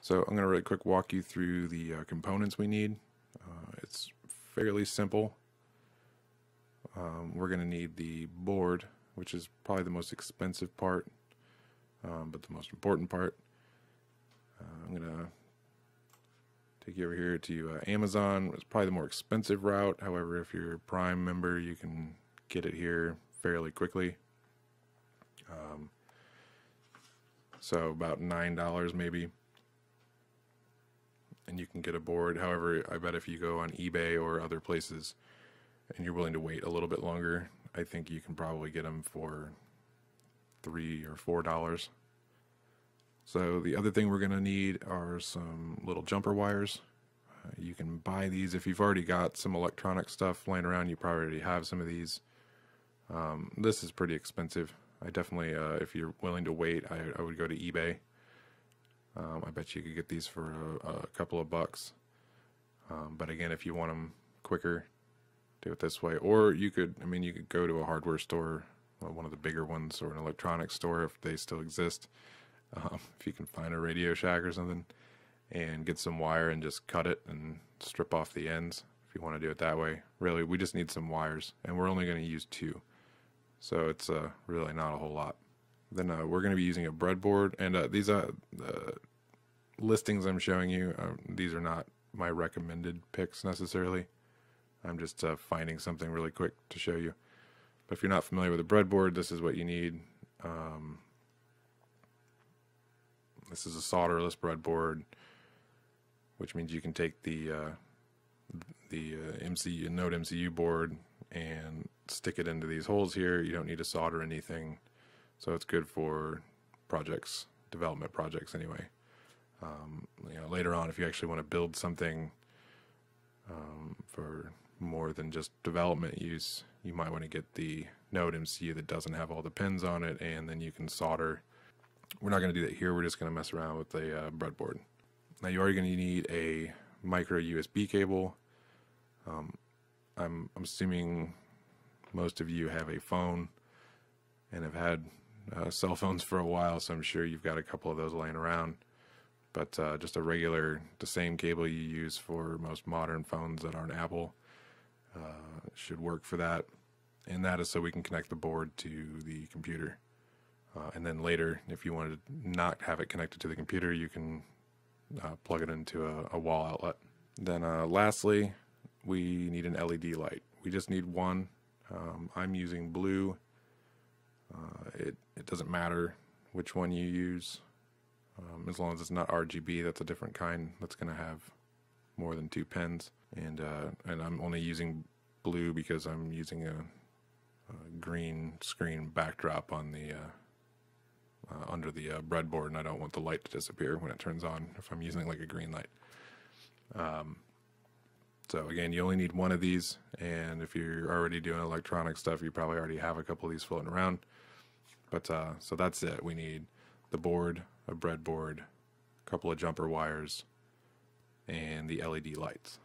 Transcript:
So I'm going to really quick walk you through the uh, components we need. Uh, it's fairly simple. Um, we're going to need the board, which is probably the most expensive part, um, but the most important part. Uh, I'm going to take you over here to uh, Amazon. It's probably the more expensive route. However, if you're a Prime member, you can get it here fairly quickly. Um, so about nine dollars maybe, and you can get a board. However, I bet if you go on eBay or other places, and you're willing to wait a little bit longer, I think you can probably get them for three or four dollars. So the other thing we're going to need are some little jumper wires. Uh, you can buy these if you've already got some electronic stuff laying around. You probably already have some of these. Um, this is pretty expensive. I definitely, uh, if you're willing to wait, I, I would go to eBay. Um, I bet you could get these for a, a couple of bucks. Um, but again, if you want them quicker, do it this way. Or you could, I mean, you could go to a hardware store, one of the bigger ones, or an electronics store if they still exist. Um, if you can find a Radio Shack or something, and get some wire and just cut it and strip off the ends if you want to do it that way. Really, we just need some wires, and we're only going to use two. So it's uh, really not a whole lot. Then uh, we're going to be using a breadboard, and uh, these are the listings I'm showing you. Um, these are not my recommended picks necessarily. I'm just uh, finding something really quick to show you. But if you're not familiar with a breadboard, this is what you need. Um, this is a solderless breadboard, which means you can take the uh, the uh, MCU Node MCU board and stick it into these holes here. You don't need to solder anything, so it's good for projects, development projects anyway. Um, you know, later on, if you actually want to build something um, for more than just development use, you might want to get the Node MCU that doesn't have all the pins on it, and then you can solder. We're not going to do that here. We're just going to mess around with the uh, breadboard. Now you are going to need a micro USB cable. Um, I'm, I'm assuming most of you have a phone and have had uh, cell phones for a while, so I'm sure you've got a couple of those laying around. But uh, just a regular, the same cable you use for most modern phones that aren't Apple uh, should work for that. And that is so we can connect the board to the computer. Uh, and then later, if you want to not have it connected to the computer, you can uh, plug it into a, a wall outlet. Then, uh, lastly, we need an LED light. We just need one. Um, I'm using blue. Uh, it, it doesn't matter which one you use, um, as long as it's not RGB. That's a different kind. That's going to have more than two pins. And uh, and I'm only using blue because I'm using a, a green screen backdrop on the uh, uh, under the uh, breadboard, and I don't want the light to disappear when it turns on if I'm using like a green light. Um, so again, you only need one of these, and if you're already doing electronic stuff, you probably already have a couple of these floating around. But uh, so that's it. We need the board, a breadboard, a couple of jumper wires, and the LED lights.